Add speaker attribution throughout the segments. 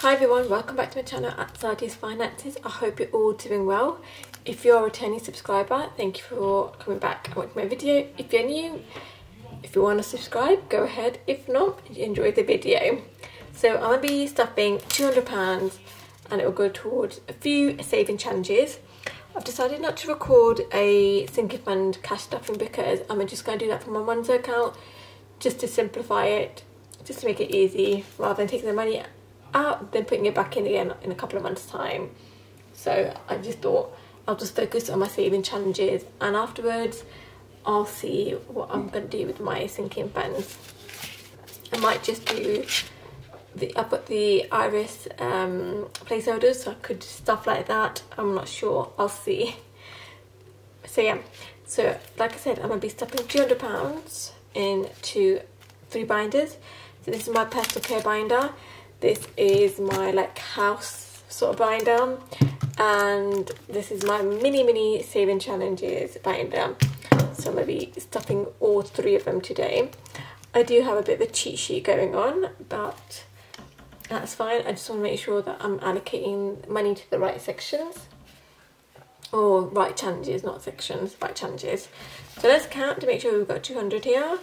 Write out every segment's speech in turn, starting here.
Speaker 1: Hi everyone, welcome back to my channel at Saadia's Finances. I hope you're all doing well. If you're a returning subscriber, thank you for coming back and watching my video. If you're new, if you want to subscribe, go ahead. If not, enjoy the video. So I'm going to be stuffing £200 and it will go towards a few saving challenges. I've decided not to record a sinking fund cash stuffing because I'm just going to do that from my Monzo account just to simplify it, just to make it easy rather than taking the money out then putting it back in again in a couple of months time. So I just thought I'll just focus on my saving challenges and afterwards I'll see what I'm going to do with my sinking funds. I might just do the I put the iris um, placeholders so I could stuff like that. I'm not sure. I'll see. So yeah. So like I said, I'm gonna be stuffing 200 pounds into three binders. So this is my personal care binder. This is my like house sort of binder, and this is my mini mini saving challenges binder. So I'm gonna be stuffing all three of them today. I do have a bit of a cheat sheet going on, but that's fine. I just want to make sure that I'm allocating money to the right sections or right challenges, not sections, right challenges. So let's count to make sure we've got 200 here.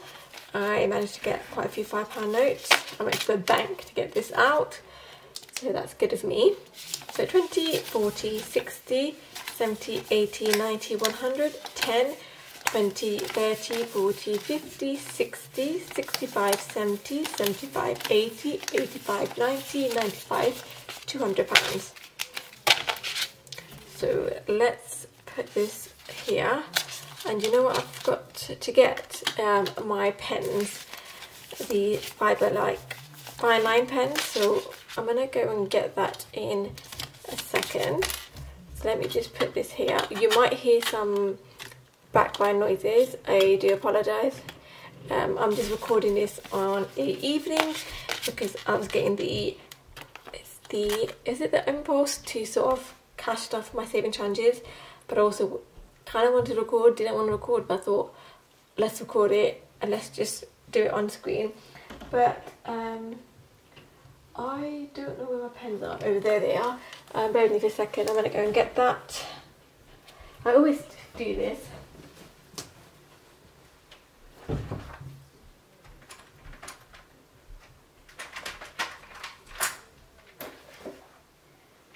Speaker 1: I managed to get quite a few five pound notes. I went to the bank to get this out. So that's good of me. So 20, 40, 60, 70, 80, 90, 100, 10, 20, 30, 40, 50, 60, 65, 70, 75, 80, 85, 90, 95, 200 pounds. So let's put this here. And you know what I've got to get? Um, my pens, the fibre like fine line pens. So I'm gonna go and get that in a second. So let me just put this here. You might hear some background noises. I do apologise. Um, I'm just recording this on the evening because I was getting the the is it the impulse to sort of cash stuff my saving challenges, but also kind of wanted to record, didn't want to record, but I thought let's record it and let's just do it on screen. But um, I don't know where my pens are. Over there they are. Um, bear with me for a second. I'm going to go and get that. I always do this.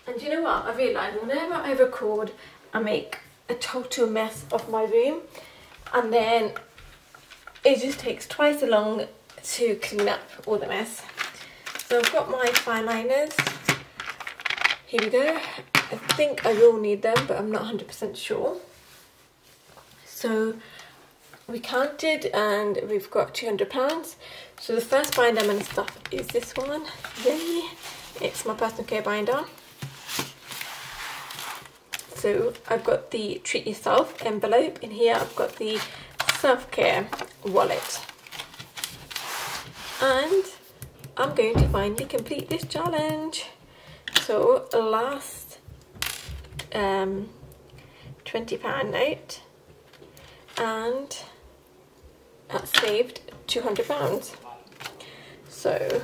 Speaker 1: And you know what? I realised whenever I record, I make a total mess of my room and then it just takes twice as long to clean up all the mess. So I've got my fine liners. Here we go. I think I will need them, but I'm not 100% sure. So we counted and we've got 200 pounds. So the first binder I'm going to stuff is this one. Yay! It's my personal care binder. So I've got the treat yourself envelope. In here I've got the self-care wallet. And I'm going to finally complete this challenge. So last um, 20 pound note and that saved 200 pounds. So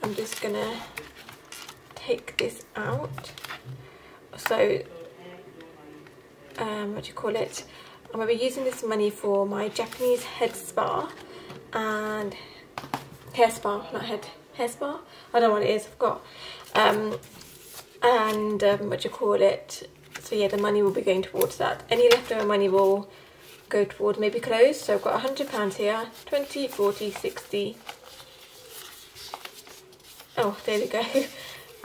Speaker 1: I'm just gonna take this out so um, what do you call it? I'm going to be using this money for my Japanese head spa and hair spa not head hair spa? I don't know what it is I've got um, and um, what do you call it? So yeah the money will be going towards that. Any leftover money will go towards maybe clothes. So I've got 100 pounds here 20 40 60 oh there we go.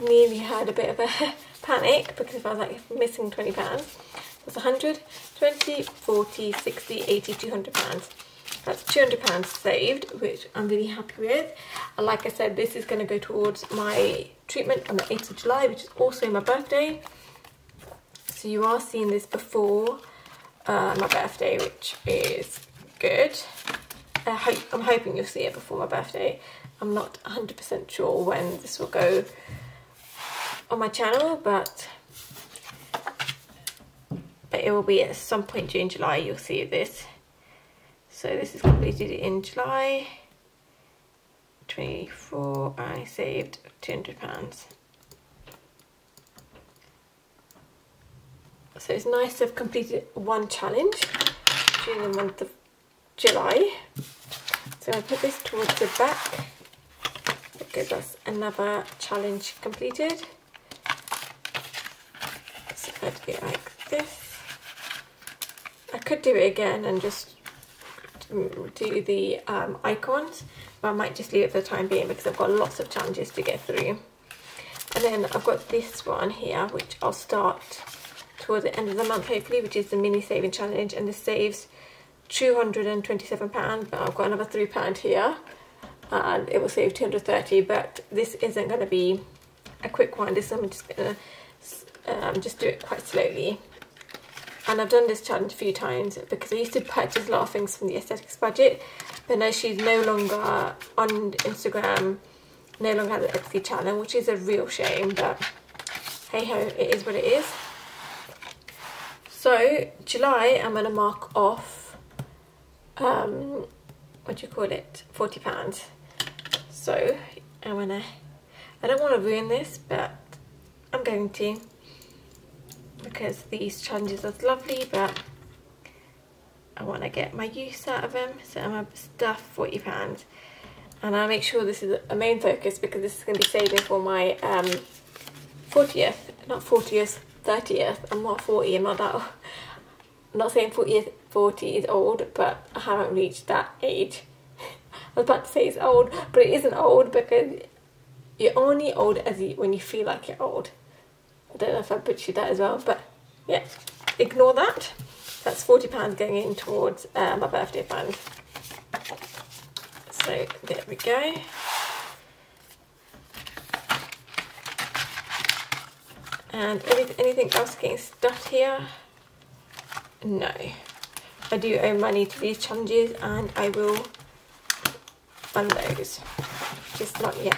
Speaker 1: Nearly had a bit of a panic because if I was like missing 20 pounds. That's 100, 20, 40, 60, 80, 200 pounds. That's 200 pounds saved, which I'm really happy with. And like I said, this is going to go towards my treatment on the 8th of July, which is also my birthday. So you are seeing this before uh, my birthday, which is good. I hope, I'm hoping you'll see it before my birthday. I'm not 100% sure when this will go on my channel, but but it will be at some point during July you'll see this. So this is completed in July 24 I saved £200. So it's nice to have completed one challenge during the month of July. So I put this towards the back because that's another challenge completed. So I do it like this. I could do it again and just do the um, icons, but I might just leave it for the time being because I've got lots of challenges to get through. And then I've got this one here, which I'll start towards the end of the month hopefully, which is the mini saving challenge, and this saves £227, but I've got another £3 here, and it will save 230 but this isn't going to be a quick one, this I'm just going to um, just do it quite slowly. And I've done this challenge a few times because I used to purchase a lot of things from the aesthetics budget but now she's no longer on Instagram no longer has an Etsy channel which is a real shame but hey ho it is what it is. So July I'm going to mark off um, what do you call it? 40 pounds. So I'm gonna I don't want to ruin this but I'm going to because these challenges are lovely but I want to get my use out of them so I'm going to stuff 40 pounds and I'll make sure this is a main focus because this is going to be saving for my um, 40th not 40th 30th I'm not 40 I'm not that I'm not saying 40th 40 is old but I haven't reached that age. I was about to say it's old but it isn't old because you're only old as you, when you feel like you're old I don't know if I butchered that as well, but yeah, ignore that. That's £40 going in towards uh, my birthday fund. So there we go. And anything else getting stuffed here? No. I do owe money to these challenges and I will fund those. Just not yet.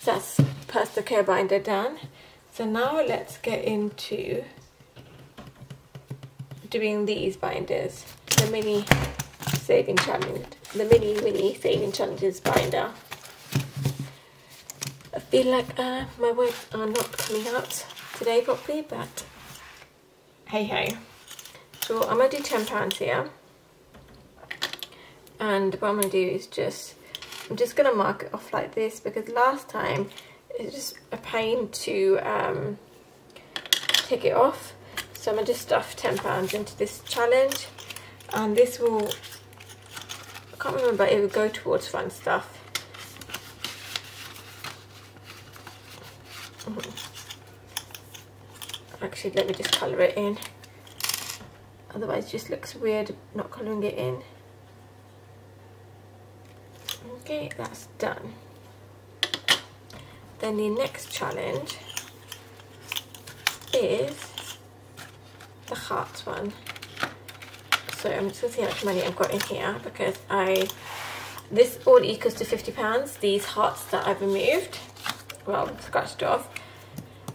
Speaker 1: So that's Personal Care Binder done. So now let's get into doing these binders, the mini saving challenge, the mini mini saving challenges binder. I feel like uh, my words are not coming out today properly, but hey hey. So I'm gonna do £10 here. And what I'm gonna do is just, I'm just gonna mark it off like this because last time it's just a pain to um, take it off. So I'm going to just stuff £10 into this challenge. And this will, I can't remember, it will go towards fun stuff. Actually, let me just colour it in. Otherwise, it just looks weird not colouring it in. Okay, that's done. Then the next challenge is the hearts one. So I'm just gonna see how much money I've got in here because I this all equals to £50, these hearts that I've removed, well scratched off.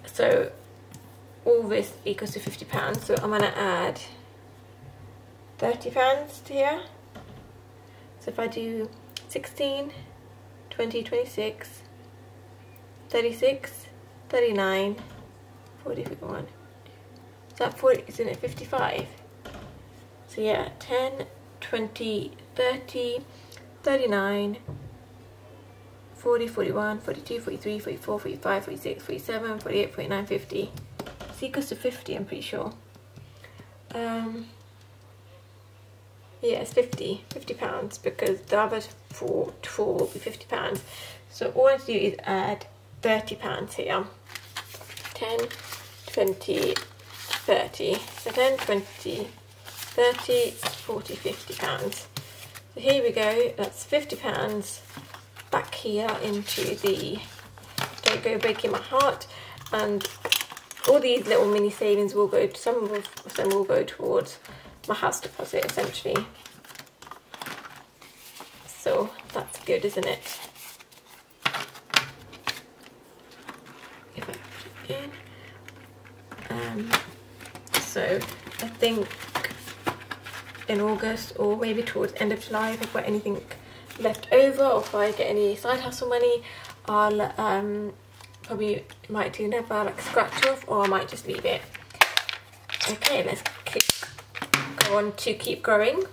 Speaker 1: So all this equals to £50. So I'm gonna add £30 to here. So if I do 16, 20, 26, 36, 39, 40, 51. Is that 40, isn't it 55? So yeah, 10, 20, 30, 39, 40, 41, 42, 43, 44, 45, 46, 47, 48, 49, 50. It's equals to 50, I'm pretty sure. Um, yeah, it's 50, 50 pounds because the other four, four will be 50 pounds. So all I have to do is add 30 pounds here. 10 20 30 so 10 20 30 40 50 pounds. So here we go. That's 50 pounds back here into the don't go breaking my heart. And all these little mini savings will go some will some will go towards my house deposit essentially. So that's good isn't it in. Um, so I think in August or maybe towards end of July if I've got anything left over or if I get any side hustle money, I'll um, probably might do another like scratch off or I might just leave it. Okay, let's go on to keep growing.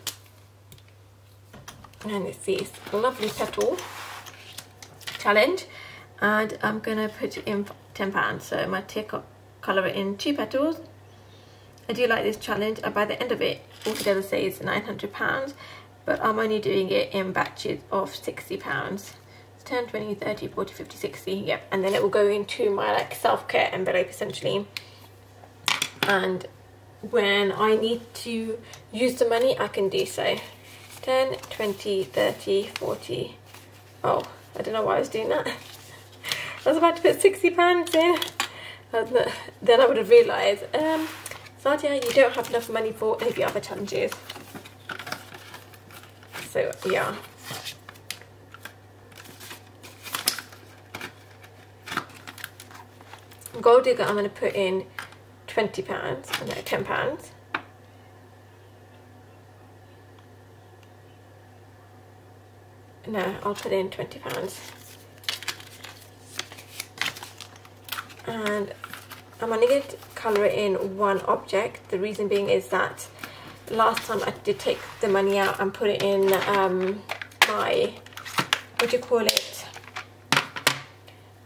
Speaker 1: And it's this lovely petal challenge and I'm gonna put it in 10 pounds so my tick colour it in two petals I do like this challenge and by the end of it altogether says 900 pounds but I'm only doing it in batches of 60 pounds. 10 20 30 40 50 60 yep and then it will go into my like self-care envelope essentially. And when I need to use the money I can do so. 10 20 30 40 oh I don't know why I was doing that. I was about to put 60 pounds in. Then I would have realised um, Saadia you don't have enough money for of the other challenges. So yeah. Gold digger I'm going to put in 20 pounds no 10 pounds. No I'll put in 20 pounds. And I'm going to colour it in one object. The reason being is that last time I did take the money out and put it in um, my what do you call it?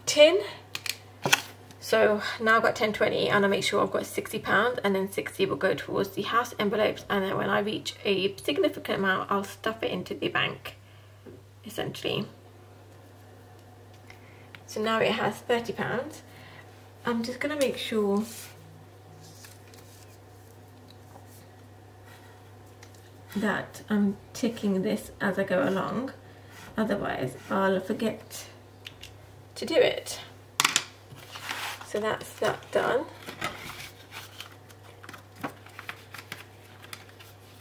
Speaker 1: Tin. So now I've got 1020 and I make sure I've got 60 pounds and then 60 will go towards the house envelopes and then when I reach a significant amount I'll stuff it into the bank essentially. So now it has 30 pounds. I'm just gonna make sure that I'm ticking this as I go along. Otherwise I'll forget to do it. So that's that done.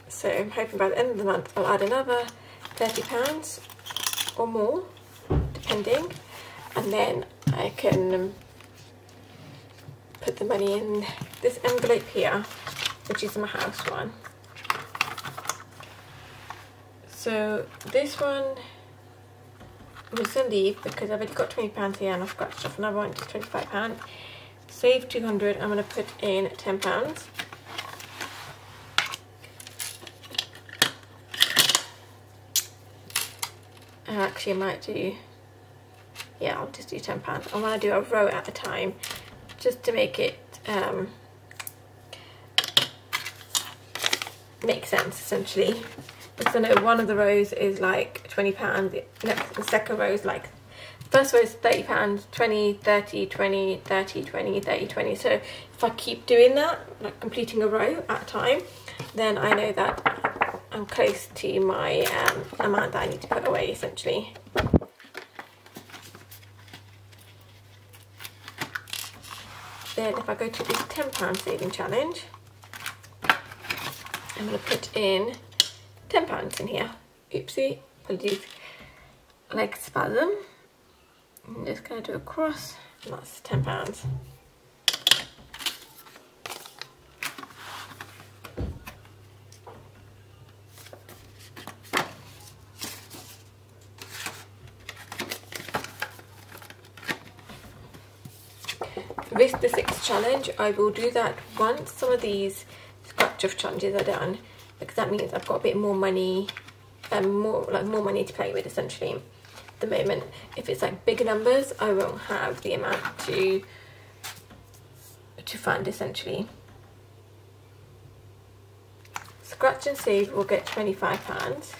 Speaker 1: So I'm hoping by the end of the month I'll add another 30 pounds or more depending. And then I can um, put the money in this envelope here which is my house one so this one I'm going to leave because I've already got £20 here and I've scratched off another one, just £25. Save 200 I'm going to put in £10. I actually might do, yeah, I'll just do £10. I want to do a row at a time just to make it um, make sense essentially I know one of the rows is like 20 pounds next the second row is like first row is 30 pounds 20 30 20 30 20 30 20 so if I keep doing that like completing a row at a time then I know that I'm close to my um, amount that I need to put away essentially. Then if I go to this £10 saving challenge I'm going to put in £10 in here. Oopsie, apologies. Leg spasm. I'm just going to do a cross, and that's £10. With the six challenge, I will do that once some of these scratch off challenges are done because that means I've got a bit more money and um, more like more money to play with essentially at the moment. If it's like bigger numbers I won't have the amount to to fund essentially. Scratch and save will get 25 pounds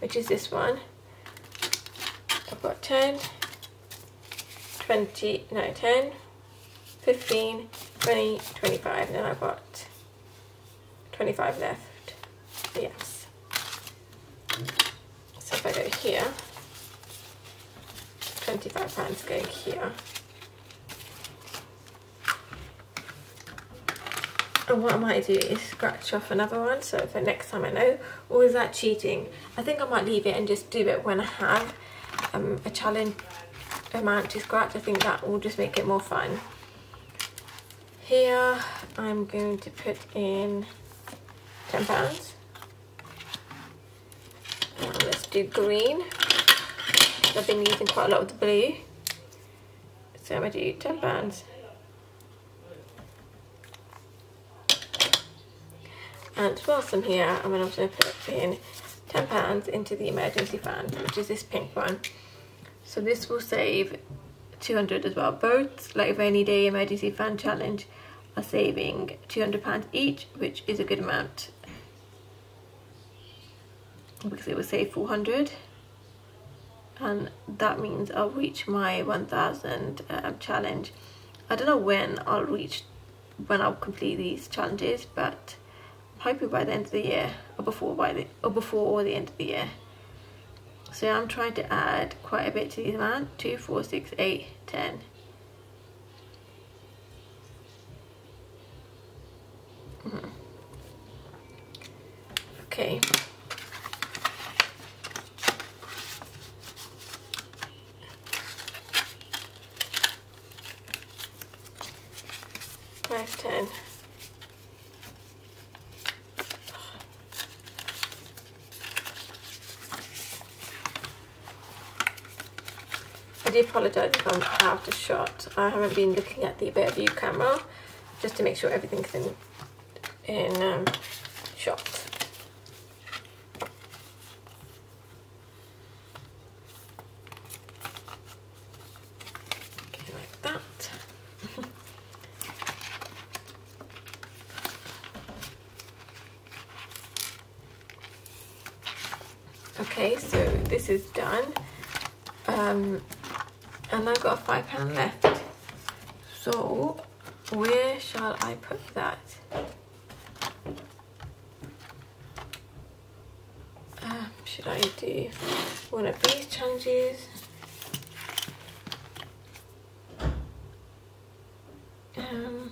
Speaker 1: which is this one. I've got 10 20 no 10 15 20 25 and then I've got 25 left yes. So if I go here, 25 pounds going here. And what I might do is scratch off another one so for next time I know. Or is that cheating? I think I might leave it and just do it when I have um, a challenge amount to scratch. I think that will just make it more fun. Here I'm going to put in £10. Do green. I've been using quite a lot of the blue. So I'm going to do 10 pounds. And whilst I'm here, I'm also going to put in 10 pounds into the emergency fund, which is this pink one. So this will save 200 as well. Both like Rainy Day Emergency Fund Challenge are saving 200 pounds each, which is a good amount because it will say 400 and that means I'll reach my 1000 um, challenge. I don't know when I'll reach, when I'll complete these challenges, but I'm hoping by the end of the year or before by the or before or the end of the year. So I'm trying to add quite a bit to these amount, 2, 4, 6, 8, 10. Mm-hmm. Okay. Five, ten. do apologise if I'm out of shot. I haven't been looking at the better view camera just to make sure everything's in, in um, shot. Okay, like that. okay, so this is done. Um, and I've got a five pound left. So where shall I put that? Um, should I do one of these challenges? Um,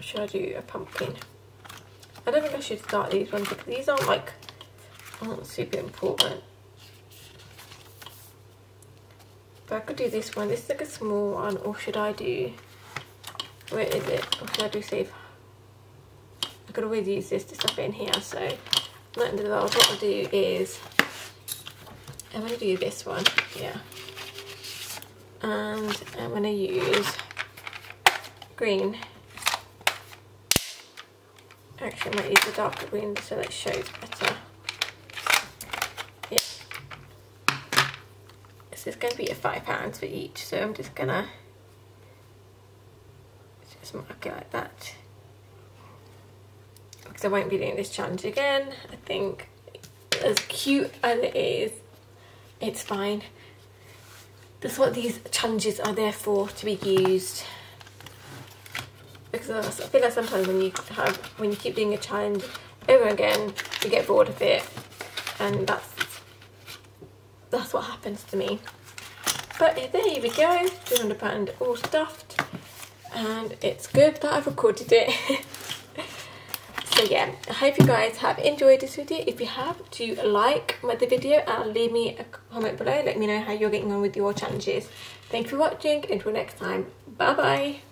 Speaker 1: should I do a pumpkin? I don't think I should start these ones because these aren't like super important. But I could do this one. This is like a small one. Or should I do... Where is it? Or should I do save? I could always use this to stuff in here. So not into the world. What I'll do is... I'm going to do this one. Yeah. And I'm going to use green. Actually, I might use the darker green so that shows better. It's going to be a five pounds for each. So I'm just gonna just mark it like that. Because I won't be doing this challenge again. I think as cute as it is, it's fine. That's what these challenges are there for, to be used. Because I feel like sometimes when you have when you keep doing a challenge over again, you get bored of it. And that's that's what happens to me. But there we go, 200 pound all stuffed. And it's good that I've recorded it. so yeah, I hope you guys have enjoyed this video. If you have, do like the video and leave me a comment below. Let me know how you're getting on with your challenges. Thank you for watching. Until next time, bye bye.